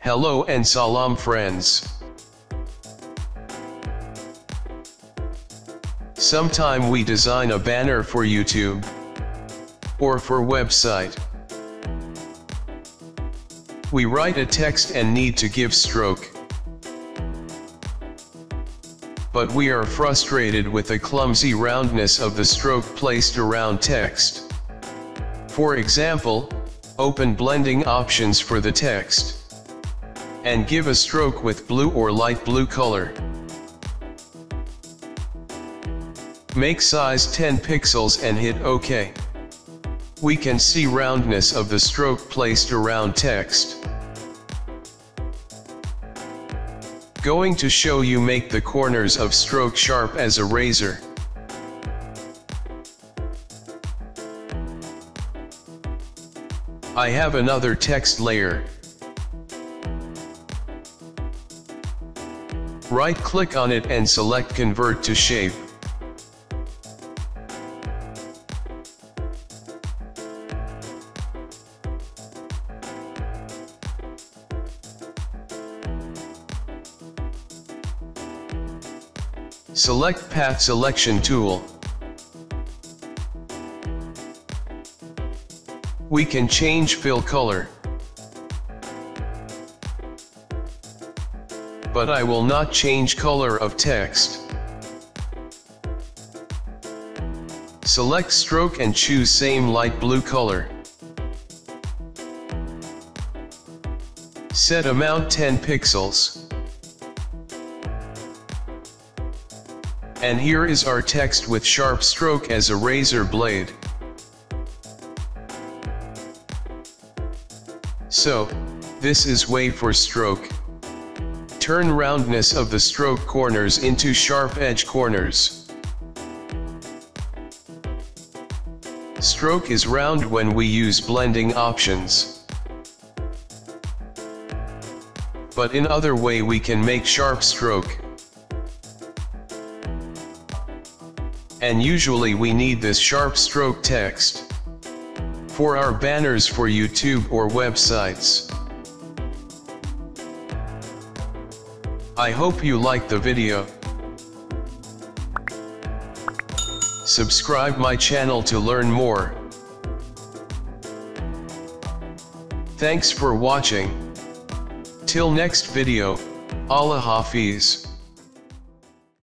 Hello and salam friends. Sometime we design a banner for YouTube or for website. We write a text and need to give stroke. But we are frustrated with the clumsy roundness of the stroke placed around text. For example, open blending options for the text. And give a stroke with blue or light blue color. Make size 10 pixels and hit OK. We can see roundness of the stroke placed around text. Going to show you make the corners of stroke sharp as a razor. I have another text layer. Right click on it and select convert to shape. Select Path Selection tool. We can change fill color. But I will not change color of text. Select stroke and choose same light blue color. Set amount 10 pixels. And here is our text with sharp stroke as a razor blade. So, this is way for stroke. Turn roundness of the stroke corners into sharp edge corners. Stroke is round when we use blending options. But in other way we can make sharp stroke. And usually we need this sharp stroke text. For our banners for YouTube or websites. I hope you liked the video. Subscribe my channel to learn more. Thanks for watching. Till next video, Allah Hafiz.